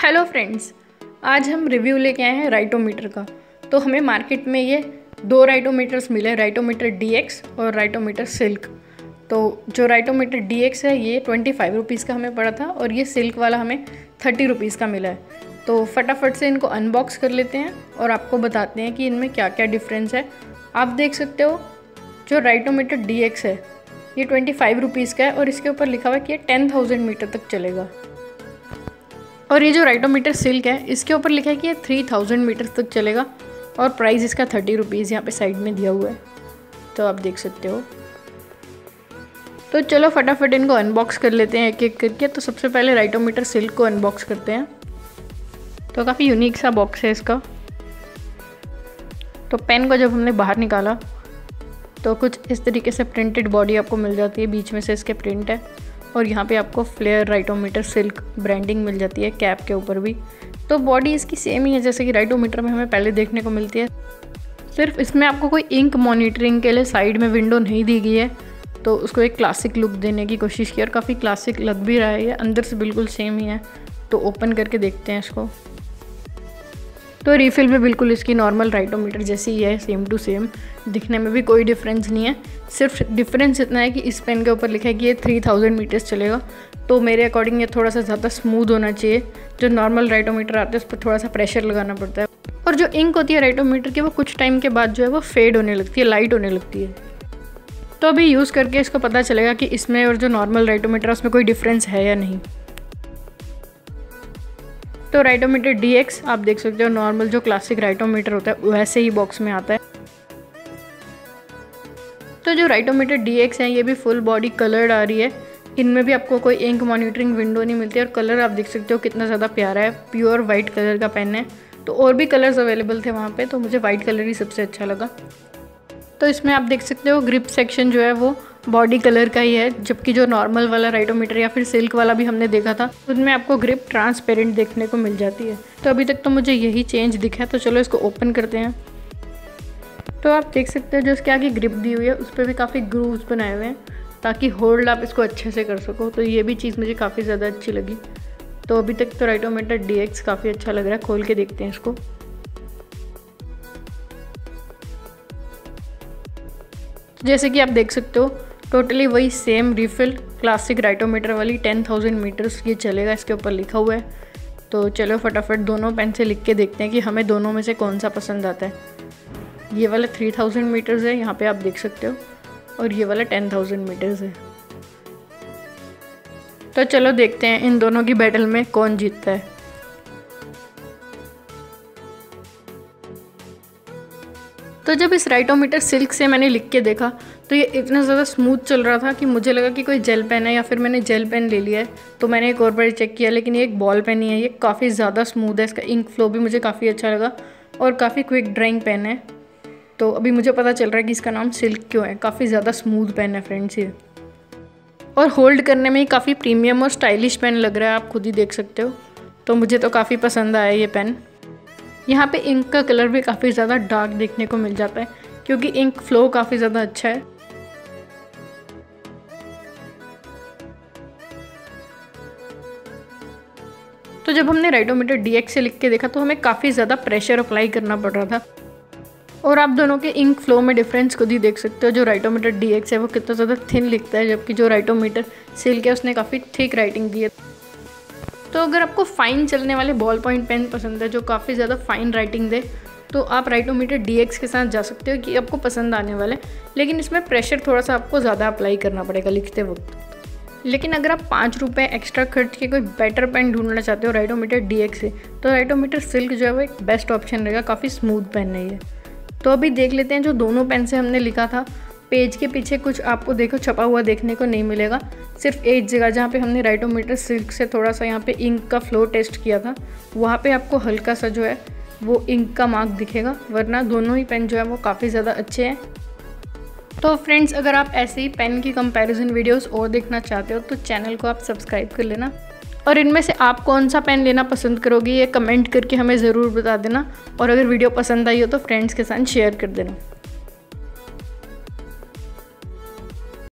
Hello friends आज हम review लेके आए हैं राइटोमीटर का। तो हमें मार्केट में ये दो राइटोमीटर्स मिले राइटोमीटर डी एक्स और राइटोमीटर सिल्क तो जो राइटोमीटर डी एक्स है, ये ट्वेंटी फाइव रुपीज़ का हमें पड़ा था और ये सिल्क वाला हमें थर्टी रुपीज़ का मिला है। तो फटाफट से इनको अनबॉक्स कर लेते हैं और आपको बताते हैं कि इनमें क्या क्या डिफरेंस है। आप देख सकते हो, जो राइटोमीटर डी एक्स है, ये ट्वेंटी फाइव रुपीज़ का है और इसके ऊपर लिखा हुआ है कि ये टेन थाउज़ेंड मीटर तक चलेगा। और ये जो राइटोमीटर सिल्क है, इसके ऊपर लिखा है कि ये थ्री थाउज़ेंड मीटर तक चलेगा और प्राइस इसका थर्टी रुपीज़ यहाँ पे साइड में दिया हुआ है। तो आप देख सकते हो। तो चलो फटाफट इनको अनबॉक्स कर लेते हैं एक एक करके। तो सबसे पहले राइटोमीटर सिल्क को अनबॉक्स करते हैं। तो काफ़ी यूनिक सा बॉक्स है इसका। तो पेन को जब हमने बाहर निकाला तो कुछ इस तरीके से प्रिंटेड बॉडी आपको मिल जाती है। बीच में से इसके प्रिंट है। और यहाँ पे आपको फ्लेयर राइटोमीटर सिल्क ब्रांडिंग मिल जाती है कैप के ऊपर भी। तो बॉडी इसकी सेम ही है, जैसे कि राइटोमीटर में हमें पहले देखने को मिलती है। सिर्फ़ इसमें आपको कोई इंक मॉनिटरिंग के लिए साइड में विंडो नहीं दी गई है। तो उसको एक क्लासिक लुक देने की कोशिश की और काफ़ी क्लासिक लग भी रहा है। ये अंदर से बिल्कुल सेम ही है। तो ओपन करके देखते हैं इसको। तो रिफ़िल भी बिल्कुल इसकी नॉर्मल राइटोमीटर जैसी ही है सेम टू सेम दिखने में भी कोई डिफरेंस नहीं है। सिर्फ़ डिफरेंस इतना है कि इस पेन के ऊपर लिखा है कि ये थ्री थाउज़ेंड मीटर्स चलेगा। तो मेरे अकॉर्डिंग ये थोड़ा सा ज़्यादा स्मूथ होना चाहिए। जो नॉर्मल राइटोमीटर आते हैं, उस पर थोड़ा सा प्रेशर लगाना पड़ता है। और जो इंक होती है राइटोमीटर की, वो कुछ टाइम के बाद जो है, वो फेड होने लगती है लाइट होने लगती है। तो अभी यूज़ करके इसको पता चलेगा कि इसमें और जो नॉर्मल राइटोमीटर है, उसमें कोई डिफरेंस है या नहीं। तो राइटोमीटर डी एक्स आप देख सकते हो नॉर्मल जो क्लासिक राइटोमीटर होता है, वैसे ही बॉक्स में आता है। तो जो राइटोमीटर डी एक्स है, ये भी फुल बॉडी कलर्ड आ रही है। इनमें भी आपको कोई इंक मॉनिटरिंग विंडो नहीं मिलती, और कलर आप देख सकते हो कितना ज़्यादा प्यारा है। प्योर वाइट कलर का पेन है। तो और भी कलर्स अवेलेबल थे वहाँ पे तो मुझे वाइट कलर ही सबसे अच्छा लगा। तो इसमें आप देख सकते हो ग्रिप सेक्शन जो है वो बॉडी कलर का ही है, जबकि जो नॉर्मल वाला राइटोमीटर या फिर सिल्क वाला भी हमने देखा था, उसमें आपको ग्रिप ट्रांसपेरेंट देखने को मिल जाती है। तो अभी तक तो मुझे यही चेंज दिखा है तो चलो इसको ओपन करते हैं। तो आप देख सकते हो जो इसके आगे ग्रिप दी हुई है, उस पर भी काफ़ी ग्रूव्स बनाए हुए हैं, ताकि होल्ड आप इसको अच्छे से कर सको। तो ये भी चीज़ मुझे काफ़ी ज़्यादा अच्छी लगी। तो अभी तक तो राइटोमीटर डीएक्स काफ़ी अच्छा लग रहा है, खोल के देखते हैं इसको। जैसे कि आप देख सकते हो टोटली वही सेम रिफिल क्लासिक राइटोमीटर वाली टेन थाउज़ेंड मीटर्स ये चलेगा, इसके ऊपर लिखा हुआ है। तो चलो फटाफट दोनों पेन से लिख के देखते हैं कि हमें दोनों में से कौन सा पसंद आता है। ये वाला थ्री थाउज़ेंड मीटर्स है, यहाँ पे आप देख सकते हो, और ये वाला टेन थाउज़ेंड मीटर्स है। तो चलो देखते हैं इन दोनों की बैटल में कौन जीतता है। तो जब इस राइटोमीटर सिल्क से मैंने लिख के देखा तो ये इतना ज़्यादा स्मूथ चल रहा था कि मुझे लगा कि कोई जेल पेन है या फिर मैंने जेल पेन ले लिया है। तो मैंने एक और बार चेक किया, लेकिन ये एक बॉल पेन ही है। ये काफ़ी ज़्यादा स्मूथ है, इसका इंक फ्लो भी मुझे काफ़ी अच्छा लगा और काफ़ी क्विक ड्राइंग पेन है। तो अभी मुझे पता चल रहा है कि इसका नाम सिल्क क्यों है। काफ़ी ज़्यादा स्मूथ पेन है फ्रेंड्स ये। और होल्ड करने में ही काफ़ी प्रीमियम और स्टाइलिश पेन लग रहा है, आप खुद ही देख सकते हो। तो मुझे तो काफ़ी पसंद आया ये पेन यहाँ पे इंक का कलर भी काफ़ी ज़्यादा डार्क देखने को मिल जाता है, क्योंकि इंक फ्लो काफ़ी ज़्यादा अच्छा है। तो जब हमने राइटोमीटर डीएक्स से लिख के देखा तो हमें काफ़ी ज़्यादा प्रेशर अप्लाई करना पड़ रहा था। और आप दोनों के इंक फ्लो में डिफरेंस खुद ही देख सकते हो, जो राइटोमीटर डीएक्स है, वो कितना ज़्यादा थिन लिखता है, जबकि जो राइटोमीटर सिल्क है उसने काफ़ी थिक राइटिंग दी है। तो अगर आपको फ़ाइन चलने वाले बॉल पॉइंट पेन पसंद है, जो काफ़ी ज़्यादा फ़ाइन राइटिंग दे तो आप राइटोमीटर डीएक्स के साथ जा सकते हो, कि आपको पसंद आने वाले लेकिन इसमें प्रेशर थोड़ा सा आपको ज़्यादा अप्लाई करना पड़ेगा लिखते वक्त। लेकिन अगर आप पाँच रुपये एक्स्ट्रा खर्च के कोई बेटर पेन ढूंढना चाहते हो राइटोमीटर डी एक्स से तो राइटोमीटर सिल्क जो है वो एक बेस्ट ऑप्शन रहेगा, काफ़ी स्मूथ पेन है ये। तो अभी देख लेते हैं जो दोनों पेन से हमने लिखा था। पेज के पीछे कुछ आपको देखो, छपा हुआ देखने को नहीं मिलेगा। सिर्फ़ एक जगह जहाँ पे हमने राइटोमीटर सिल्क से थोड़ा सा यहाँ पे इंक का फ्लो टेस्ट किया था, वहाँ पे आपको हल्का सा जो है वो इंक का मार्क दिखेगा, वरना दोनों ही पेन जो है वो काफ़ी ज़्यादा अच्छे हैं। तो फ्रेंड्स, अगर आप ऐसे ही पेन की कंपैरिजन वीडियोस और देखना चाहते हो तो चैनल को आप सब्सक्राइब कर लेना। और इनमें से आप कौन सा पेन लेना पसंद करोगे, ये कमेंट करके हमें ज़रूर बता देना। और अगर वीडियो पसंद आई हो तो फ्रेंड्स के साथ शेयर कर देना।